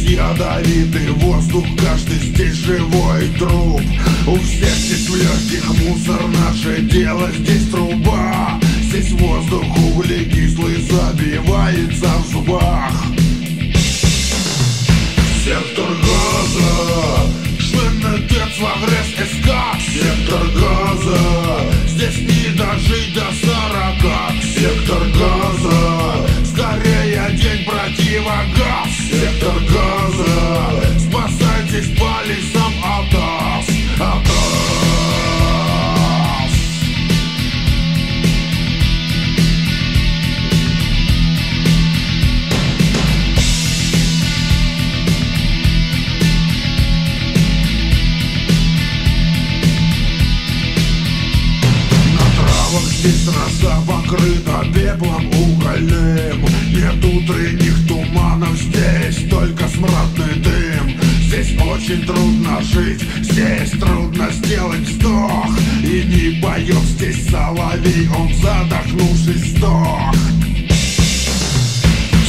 ядовитый воздух Каждый здесь живой труп. У всех здесь в легких мусор Наше дело здесь труба. Здесь воздух углекислый Забивается в зубах. Сектор газа Швенный Децвагресс СК Сектор газа Здесь не здесь роса покрыта пеплом угольным. Нет утренних туманов, здесь только смрадный дым. Здесь очень трудно жить, здесь трудно сделать вздох. И не поет здесь соловей, он задохнувшись сдох.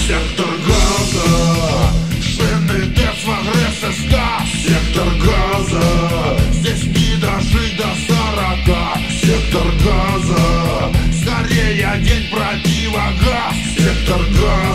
Сектор газа, шины Децвагресс СК Сектор газа, Сектор газа,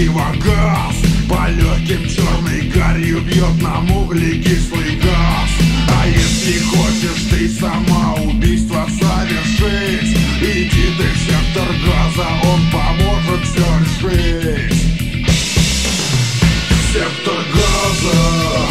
противогаз По легким черной гарью бьет нам углекислый газ. А если хочешь ты сама убийство совершить Иди ты в сектор газа, он поможет все решить. Сектор газа